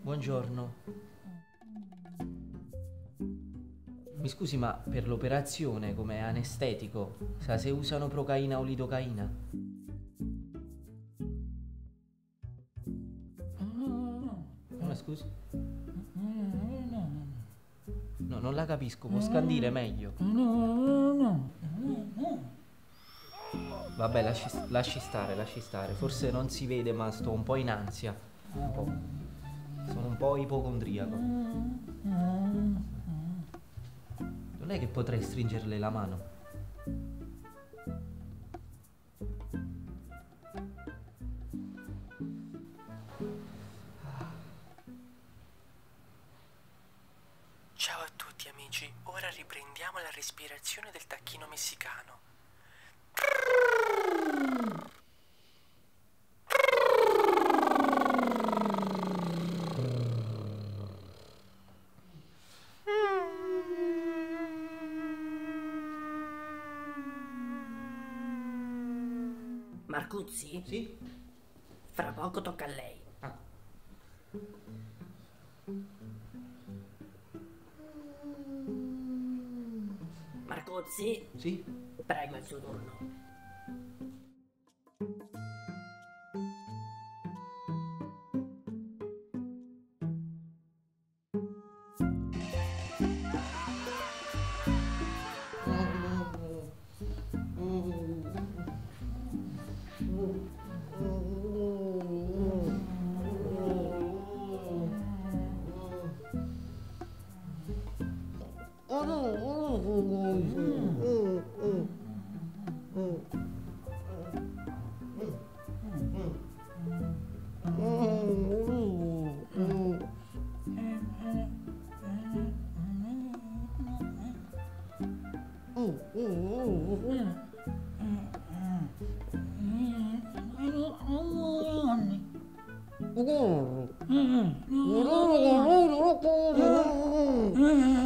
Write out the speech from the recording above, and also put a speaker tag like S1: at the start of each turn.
S1: Buongiorno. Mi scusi, ma per l'operazione come anestetico sa se usano procaina o lidocaina? No, no, scusi. No, non la capisco, può scandire meglio. No, no, no. Vabbè, lasci, lasci stare, lasci stare. Forse non si vede, ma sto un po' in ansia. Un po'. Sono un po' ipocondriaco. Non è che potrei stringerle la mano.
S2: Ciao a tutti amici, ora riprendiamo la respirazione del tacchino messicano.
S3: Marcuzzi,
S1: Sì?
S3: fra poco tocca a lei.
S1: Ah.
S3: Marcuzzi,
S1: Sì?
S3: prego il suo turno.
S2: Ah.